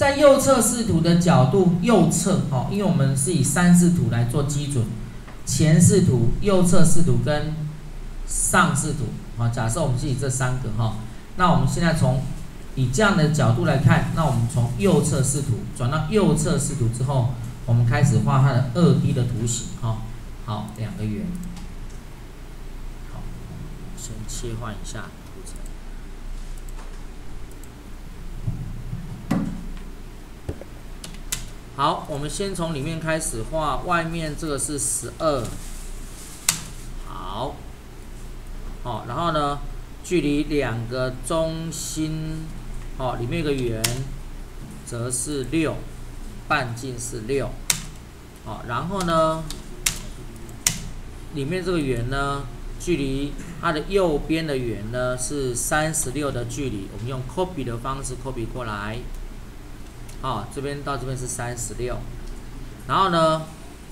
在右侧视图的角度，右侧哈，因为我们是以三视图来做基准，前视图、右侧视图跟上视图，啊，假设我们是以这三个哈，那我们现在从以这样的角度来看，那我们从右侧视图转到右侧视图之后，我们开始画它的二 D 的图形哈，好，两个圆，好，先切换一下。好，我们先从里面开始画，外面这个是十二，好，好，然后呢，距离两个中心，好，里面一个圆，则是六，半径是六，好，然后呢，里面这个圆呢，距离它的右边的圆呢是三十六的距离，我们用 copy 的方式 copy 过来。好，这边到这边是三十六，然后呢，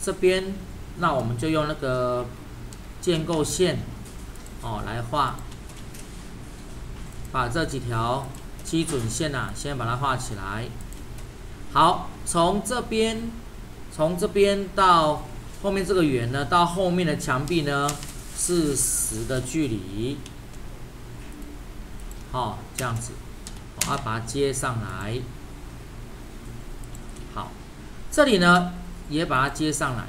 这边那我们就用那个建构线哦来画，把这几条基准线呐先把它画起来。好，从这边从这边到后面这个圆呢，到后面的墙壁呢是十的距离。好，这样子，我要把它接上来。这里呢，也把它接上来。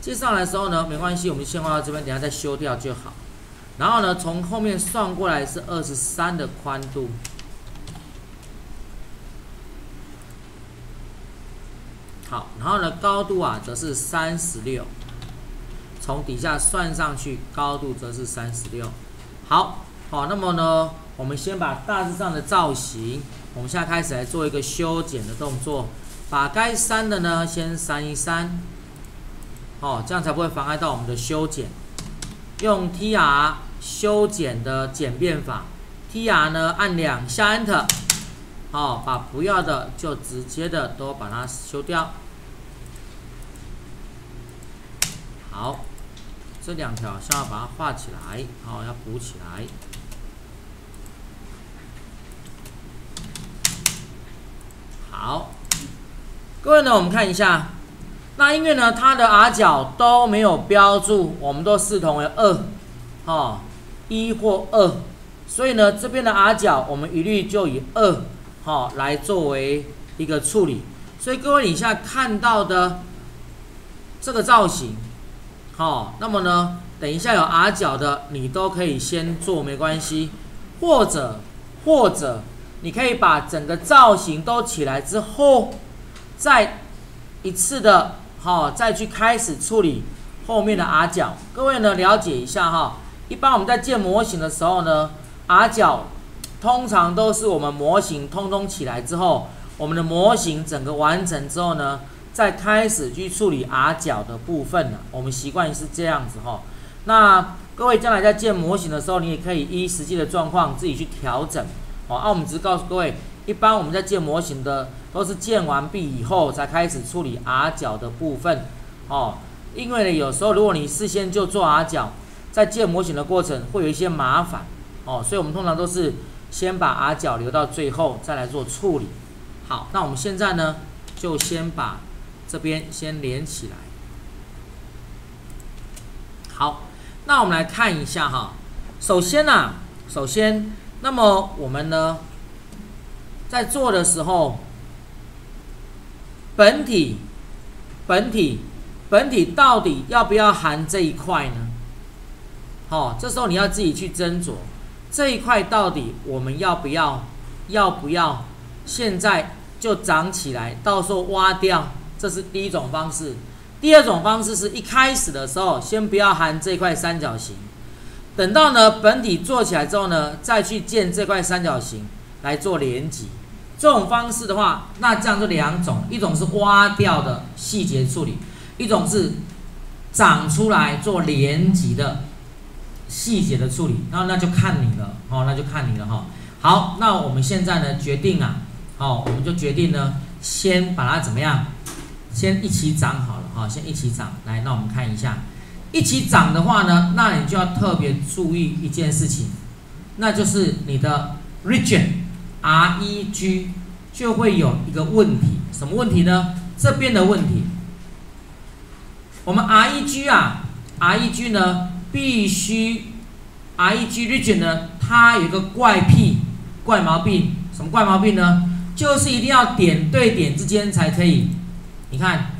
接上来的时候呢，没关系，我们先画到这边，等下再修掉就好。然后呢，从后面算过来是二十三的宽度。好，然后呢，高度啊，则是三十六。从底下算上去，高度则是三十六。好，好，那么呢，我们先把大致上的造型，我们现在开始来做一个修剪的动作。把该删的呢先删一删，哦，这样才不会妨碍到我们的修剪。用 T R 修剪的简便法，T R 呢按两下 Enter，哦，把不要的就直接的都把它修掉。好，这两条先要把它画起来，哦，要补起来。好。各位呢，我们看一下，那因为呢，它的 R 角都没有标注，我们都视同为二，哈，一或二，所以呢，这边的 R 角我们一律就以二，哈来作为一个处理。所以各位你现在看到的这个造型，好，那么呢，等一下有 R 角的，你都可以先做没关系，或者或者你可以把整个造型都起来之后。再一次的，哈，再去开始处理后面的 R 角。各位呢，了解一下哈。一般我们在建模型的时候呢，R 角通常都是我们模型通通起来之后，我们的模型整个完成之后呢，再开始去处理 R 角的部分呢。我们习惯是这样子哈。那各位将来在建模型的时候，你也可以依实际的状况自己去调整。好，那我们只是告诉各位。一般我们在建模型的都是建完毕以后才开始处理 R 角的部分哦，因为呢有时候如果你事先就做 R 角，在建模型的过程会有一些麻烦哦，所以我们通常都是先把 R 角留到最后再来做处理。好，那我们现在呢就先把这边先连起来。好，那我们来看一下哈，首先呢，首先那么我们呢。在做的时候，本体、本体、本体到底要不要含这一块呢？好，这时候你要自己去斟酌，这一块到底我们要不要？要不要现在就长起来？到时候挖掉，这是第一种方式。第二种方式是一开始的时候先不要含这块三角形，等到呢本体做起来之后呢，再去建这块三角形来做连接。这种方式的话，那这样就两种，一种是挖掉的细节处理，一种是长出来做连级的细节的处理。那那就看你了，哦，那就看你了哈。好，那我们现在呢决定啊，好，我们就决定呢，先把它怎么样，先一起长好了哈，先一起长。来，那我们看一下，一起长的话呢，那你就要特别注意一件事情，那就是你的 region。R E G 就会有一个问题，什么问题呢？这边的问题，我们 R E G 啊，R E G 呢必须 R E G region 呢，它有一个怪癖、怪毛病，什么怪毛病呢？就是一定要点对点之间才可以。你看，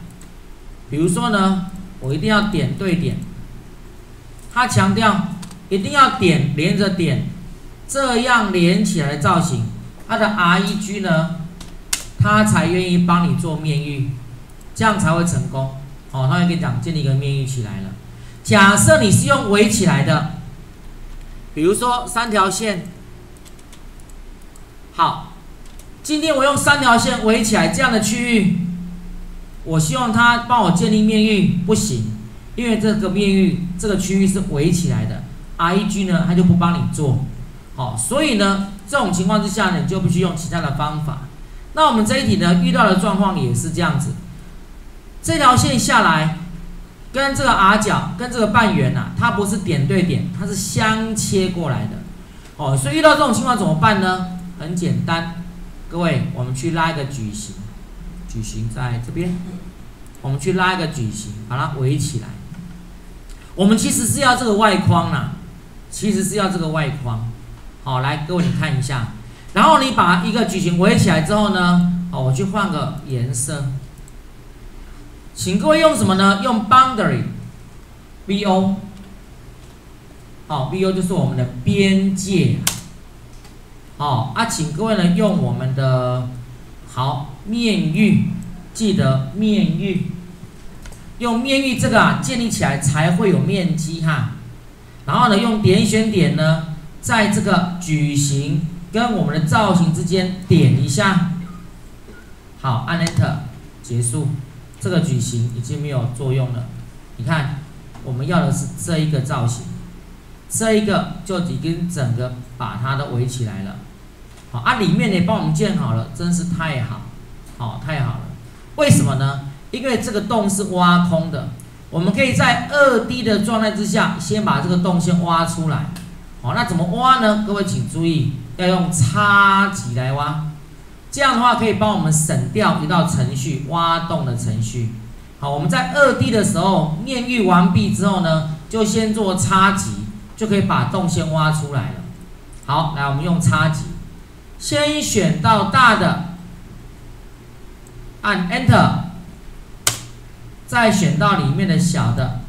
比如说呢，我一定要点对点，它强调一定要点连着点，这样连起来造型，它的 R E G 呢？他才愿意帮你做面域，这样才会成功。哦，他会跟你讲建立一个面域起来了。假设你是用围起来的，比如说三条线，好，今天我用三条线围起来这样的区域，我希望他帮我建立面域，不行，因为这个面域这个区域是围起来的，R E G 呢他就不帮你做。好，所以呢这种情况之下呢，你就必须用其他的方法。那我们这一题呢，遇到的状况也是这样子，这条线下来，跟这个 R 角跟这个半圆呐，它不是点对点，它是相切过来的，哦，所以遇到这种情况怎么办呢？很简单，各位，我们去拉一个矩形，矩形在这边，我们去拉一个矩形，把它围起来。我们其实是要这个外框啦，其实是要这个外框。好，来，各位你看一下。然后你把一个矩形围起来之后呢，哦，我去换个颜色，请各位用什么呢？用 boundary，b o，好，b o 就是我们的边界，好啊，请各位呢用我们的好面域，记得面域，用面域这个啊建立起来才会有面积哈，然后呢用点选点呢，在这个矩形。跟我们的造型之间点一下，好，按 Enter 结束，这个矩形已经没有作用了。你看，我们要的是这一个造型，这一个就已经整个把它都围起来了。好，啊，里面也帮我们建好了，真是太好，好，太好了。为什么呢？因为这个洞是挖空的，我们可以在二 D 的状态之下，先把这个洞先挖出来。好，那怎么挖呢？各位请注意。要用插级来挖，这样的话可以帮我们省掉一道程序挖洞的程序。好，我们在二 D 的时候面域完毕之后呢，就先做插级，就可以把洞先挖出来了。好，来我们用插级，先选到大的，按 Enter，再选到里面的小的，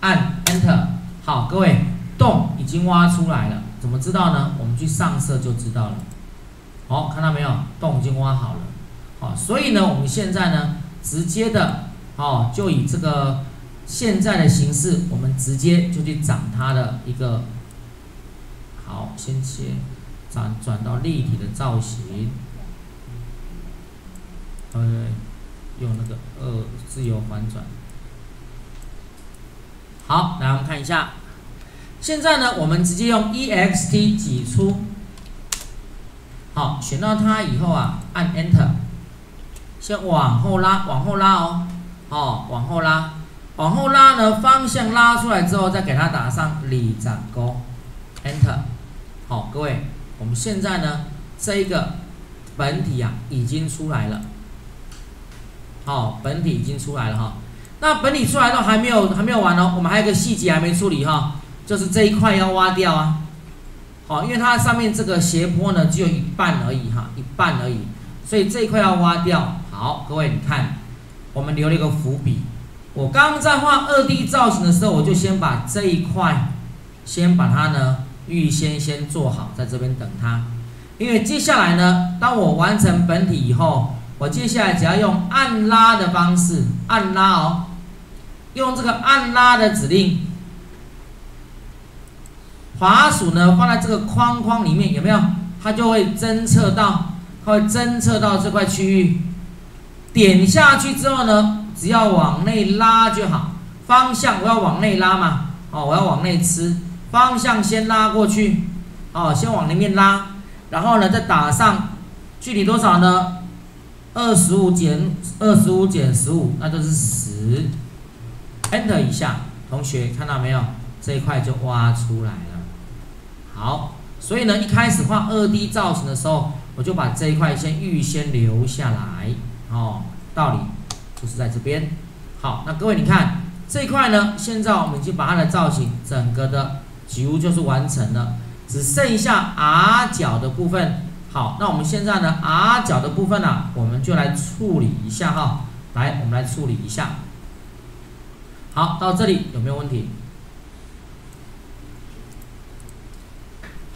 按 Enter。好，各位，洞已经挖出来了。怎么知道呢？我们去上色就知道了。好，看到没有？洞已经挖好了。好，所以呢，我们现在呢，直接的，哦，就以这个现在的形式，我们直接就去长它的一个。好，先切，转转到立体的造型。OK，用那个二自由反转。好，来我们看一下。现在呢，我们直接用 E X T 挤出，好，选到它以后啊，按 Enter，先往后拉，往后拉哦，哦，往后拉，往后拉呢，方向拉出来之后，再给它打上里长勾，Enter，好，各位，我们现在呢，这一个本体啊已经出来了，好，本体已经出来了哈，那本体出来都还没有还没有完哦，我们还有个细节还没处理哈。就是这一块要挖掉啊，好，因为它上面这个斜坡呢只有一半而已哈，一半而已，所以这一块要挖掉。好，各位你看，我们留了一个伏笔。我刚在画二 D 造型的时候，我就先把这一块，先把它呢预先先做好，在这边等它。因为接下来呢，当我完成本体以后，我接下来只要用按拉的方式，按拉哦，用这个按拉的指令。滑鼠呢放在这个框框里面有没有？它就会侦测到，它会侦测到这块区域。点下去之后呢，只要往内拉就好。方向我要往内拉嘛，哦，我要往内吃。方向先拉过去，哦，先往里面拉，然后呢再打上，距离多少呢？二十五减二十五减十五，那就是十。Enter 一下，同学看到没有？这一块就挖出来了。好，所以呢，一开始画二 D 造型的时候，我就把这一块先预先留下来，哦，道理就是在这边。好，那各位你看这一块呢，现在我们已经把它的造型整个的几乎就是完成了，只剩下 R 角的部分。好，那我们现在呢，R 角的部分呢，我们就来处理一下哈。来，我们来处理一下。好，到这里有没有问题？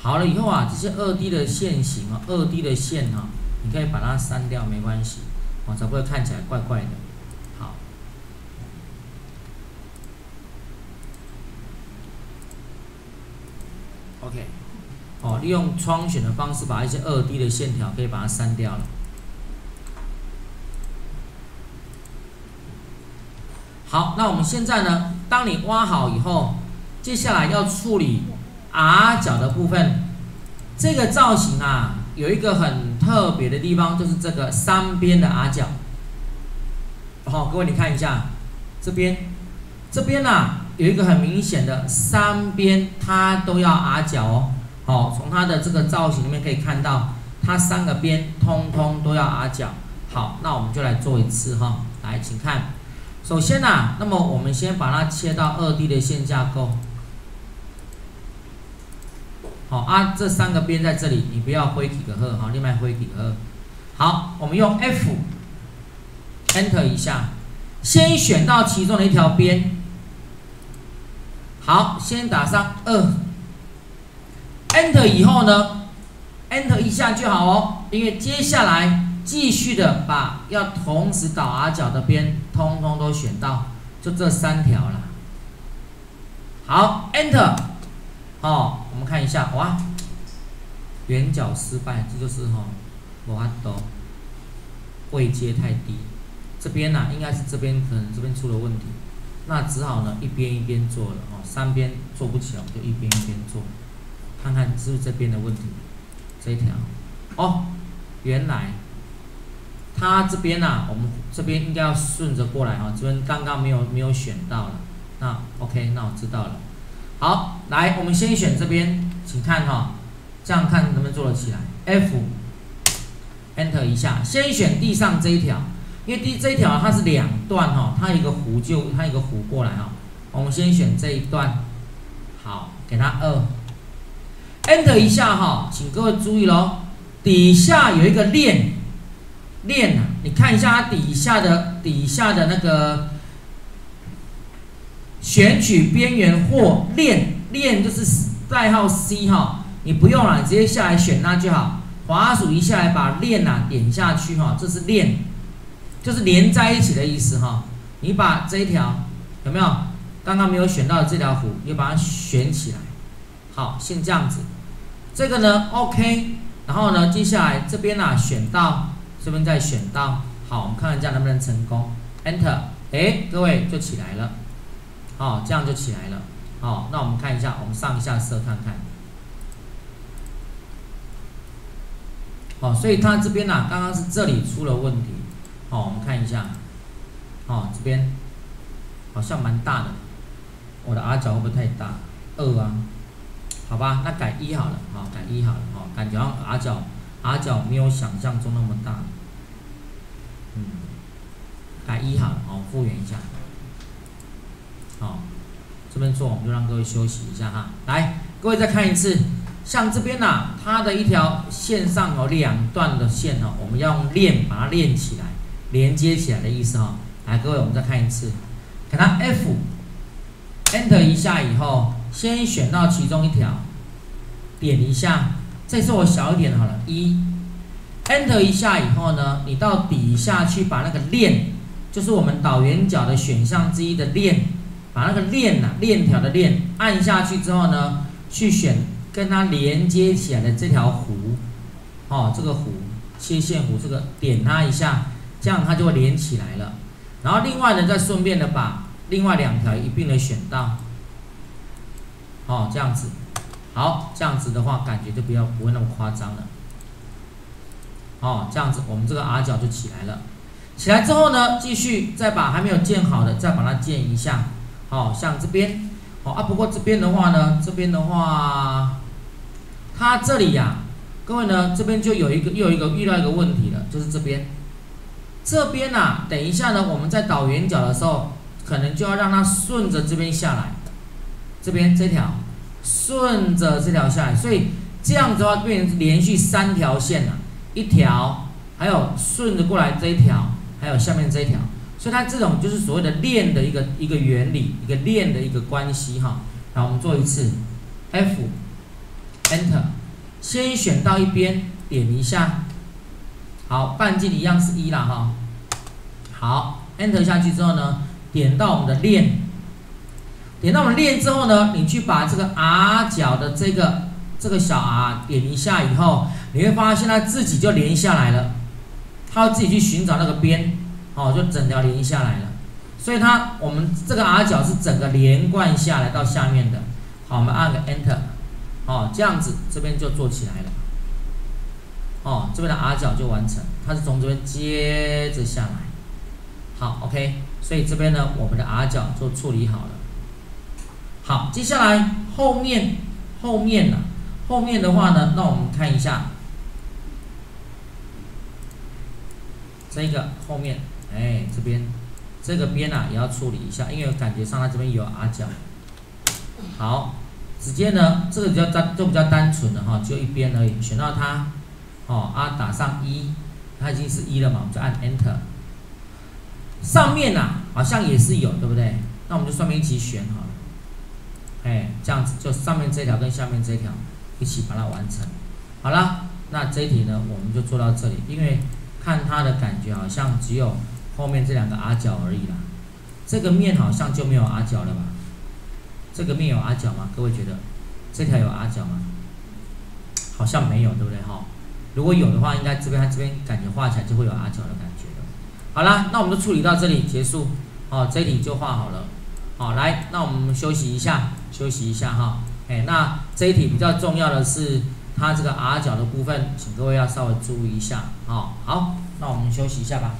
好了以后啊，这些二 D 的线型啊，二 D 的线哈，你可以把它删掉，没关系，哦，才不会看起来怪怪的。好，OK，哦，利用窗选的方式，把一些二 D 的线条可以把它删掉了。好，那我们现在呢？当你挖好以后，接下来要处理 R 角的部分。这个造型啊，有一个很特别的地方，就是这个三边的 R 角。好，各位你看一下，这边，这边呐有一个很明显的三边，它都要 R 角哦。好，从它的这个造型里面可以看到，它三个边通通都要 R 角。好，那我们就来做一次哈，来，请看。首先呐，那么我们先把它切到二 D 的线架构。好啊，这三个边在这里，你不要挥几个二，好，另外挥几个二。好，我们用 F，Enter 一下，先选到其中的一条边。好，先打上二，Enter 以后呢，Enter 一下就好哦，因为接下来。继续的把要同时导 R 角的边，通通都选到，就这三条了。好，Enter，哦，我们看一下，哇，圆角失败，这就是哈，我都位阶太低，这边呢应该是这边可能这边出了问题，那只好呢一边一边做了哦，三边做不起来，就一边一边做，看看是不是这边的问题，这一条，哦，原来。它这边呐，我们这边应该要顺着过来啊，这边刚刚没有没有选到了，那 OK，那我知道了。好，来，我们先选这边，请看哈，这样看能不能做得起来？F，Enter 一下，先选地上这一条，因为第这一条它是两段哈，它一个弧就它一个弧过来哈，我们先选这一段，好，给它二，Enter 一下哈，请各位注意喽，底下有一个链。链呐，你看一下它底下的底下的那个选取边缘或链链就是代号 C 哈，你不用了，直接下来选那就好。滑鼠一下来把链呐点下去哈，这是链，就是连在一起的意思哈。你把这一条有没有刚刚没有选到的这条弧，你把它选起来。好，先这样子，这个呢 OK，然后呢接下来这边呐选到。这边再选到，好，我们看看这样能不能成功。Enter，哎，各位就起来了，好，这样就起来了。好，那我们看一下，我们上一下色看看。好，所以它这边呢，刚刚是这里出了问题。好，我们看一下，好，这边好像蛮大的，我的 R 角会不会太大？二啊，好吧，那改一好了，好，改一好了，好，感觉 R 角。R 角没有想象中那么大，嗯，改一好，好复原一下，好，这边做我们就让各位休息一下哈。来，各位再看一次，像这边呐，它的一条线上有两段的线哦，我们要用链把它链起来，连接起来的意思哈。来，各位我们再看一次，给它 F，Enter 一下以后，先选到其中一条，点一下。这次我小一点好了，一，Enter 一下以后呢，你到底下去把那个链，就是我们导圆角的选项之一的链，把那个链呐，链条的链按下去之后呢，去选跟它连接起来的这条弧，哦，这个弧切线弧，这个点它一下，这样它就会连起来了。然后另外呢，再顺便的把另外两条一并的选到，哦，这样子。好，这样子的话，感觉就不要不会那么夸张了。哦，这样子，我们这个 R 角就起来了。起来之后呢，继续再把还没有建好的再把它建一下。好，像这边，好啊。不过这边的话呢，这边的话，它这里呀，各位呢，这边就有一个又有一个遇到一个问题了，就是这边，这边呐，等一下呢，我们在导圆角的时候，可能就要让它顺着这边下来，这边这条顺着这条下来，所以这样子的话变成连续三条线了，一条，还有顺着过来这一条，还有下面这一条。所以它这种就是所谓的链的一个一个原理，一个链的一个关系哈。然后我们做一次，F，Enter，先选到一边，点一下，好，半径一样是一啦哈。好，Enter 下去之后呢，点到我们的链，点到我们链之后呢，你去把这个 R 角的这个这个小 R 点一下以后，你会发现它自己就连下来了，它要自己去寻找那个边。哦，就整条连下来了，所以它我们这个 R 角是整个连贯下来到下面的。好，我们按个 Enter，哦，这样子这边就做起来了。哦，这边的 R 角就完成，它是从这边接着下来。好，OK，所以这边呢，我们的 R 角就处理好了。好，接下来后面后面呢，后面的话呢，那我们看一下这个后面。哎，这边这个边啊也要处理一下，因为感觉上它这边有 R 角。好，直接呢这个比较单，就比较单纯的哈，就一边而已，选到它，哦，R 打上一，它已经是一了嘛，我们就按 Enter。上面呐好像也是有，对不对？那我们就上面一起选好了。哎，这样子就上面这条跟下面这条一起把它完成。好了，那这一题呢我们就做到这里，因为看它的感觉好像只有。后面这两个 R 角而已啦，这个面好像就没有 R 角了吧？这个面有 R 角吗？各位觉得这条有 R 角吗？好像没有，对不对？哈，如果有的话，应该这边它这边感觉画起来就会有 R 角的感觉了。好啦，那我们就处理到这里结束，哦，这里就画好了。好，来，那我们休息一下，休息一下哈。哎，那这一题比较重要的是它这个 R 角的部分，请各位要稍微注意一下。好，好，那我们休息一下吧。